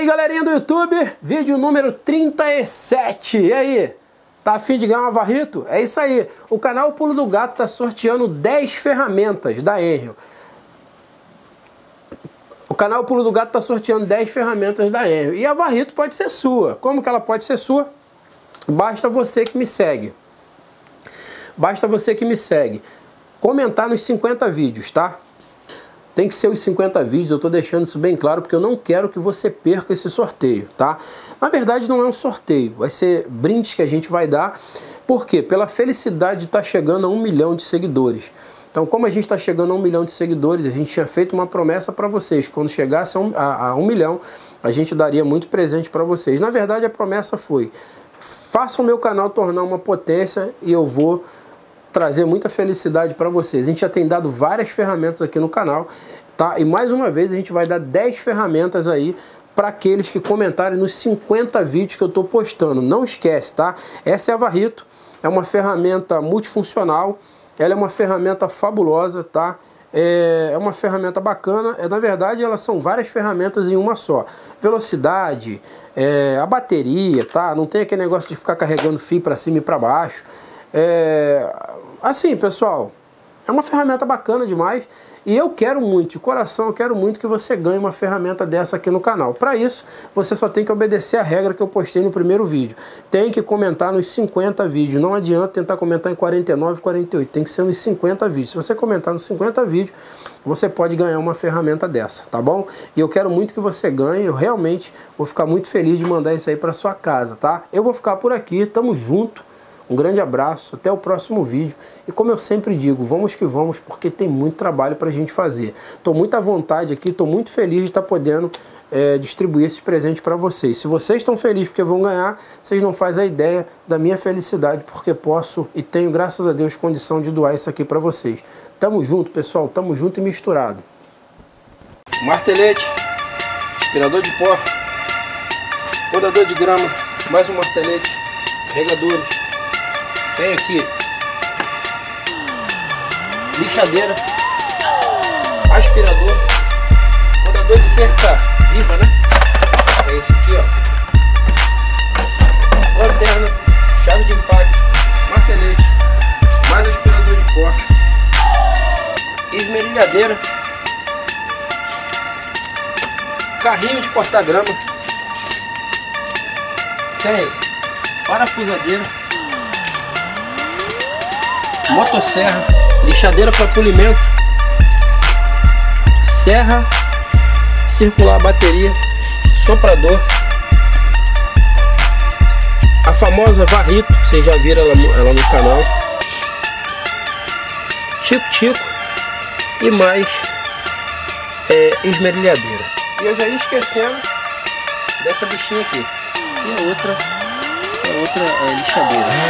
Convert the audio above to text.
aí galerinha do YouTube, vídeo número 37, e aí? Tá afim de ganhar uma varrito? É isso aí, o canal Pulo do Gato tá sorteando 10 ferramentas da Enrio. O canal Pulo do Gato tá sorteando 10 ferramentas da Enrio e a varrito pode ser sua. Como que ela pode ser sua? Basta você que me segue. Basta você que me segue. Comentar nos 50 vídeos, tá? Tem que ser os 50 vídeos, eu estou deixando isso bem claro, porque eu não quero que você perca esse sorteio, tá? Na verdade não é um sorteio, vai ser brindes que a gente vai dar. Por quê? Pela felicidade de estar tá chegando a um milhão de seguidores. Então, como a gente está chegando a um milhão de seguidores, a gente tinha feito uma promessa para vocês. Quando chegasse a um, a, a um, milhão, a gente daria muito presente para vocês. Na verdade, a promessa foi: faça o meu canal tornar uma potência e eu vou trazer muita felicidade para vocês. A gente já tem dado várias ferramentas aqui no canal, tá? E mais uma vez a gente vai dar 10 ferramentas aí para aqueles que comentarem nos 50 vídeos que eu estou postando. Não esquece, tá? Essa é a Varrito, é uma ferramenta multifuncional, ela é uma ferramenta fabulosa, tá? É, é uma ferramenta bacana, é, na verdade elas são várias ferramentas em uma só. Velocidade, é, a bateria, tá? Não tem aquele negócio de ficar carregando fio para cima e para baixo. É, assim, pessoal, é uma ferramenta bacana demais e eu quero muito, de coração, eu quero muito que você ganhe uma ferramenta dessa aqui no canal. Para isso, você só tem que obedecer a regra que eu postei no primeiro vídeo. Tem que comentar nos 50 vídeos, não adianta tentar comentar em 49, 48, tem que ser nos 50 vídeos. Se você comentar nos 50 vídeos, você pode ganhar uma ferramenta dessa, tá bom? E eu quero muito que você ganhe, eu realmente vou ficar muito feliz de mandar isso aí para sua casa, tá? Eu vou ficar por aqui, tamo junto. Um grande abraço, até o próximo vídeo. E como eu sempre digo, vamos que vamos, porque tem muito trabalho para a gente fazer. Estou muito à vontade aqui, estou muito feliz de estar tá podendo é, distribuir esses presentes para vocês. Se vocês estão felizes porque vão ganhar, vocês não fazem a ideia da minha felicidade, porque posso e tenho, graças a Deus, condição de doar isso aqui para vocês. Tamo junto, pessoal, tamo junto e misturado. Martelete, aspirador de pó, podador de grama, mais um martelete, regadores, tem aqui. Lixadeira, aspirador, rodador de cerca viva, né? É esse aqui, ó. Lanterna, chave de impacto, martelete, mais aspirador de pó, esmerilhadeira, carrinho de cortar grama, tem parafusadeira motosserra, lixadeira para polimento, serra. Circular bateria, soprador, a famosa varrito, vocês já viram ela, ela no canal, tico-tico e mais é, esmerilhadeira. E eu já ia esquecendo dessa bichinha aqui. E outra, outra é, lixadeira.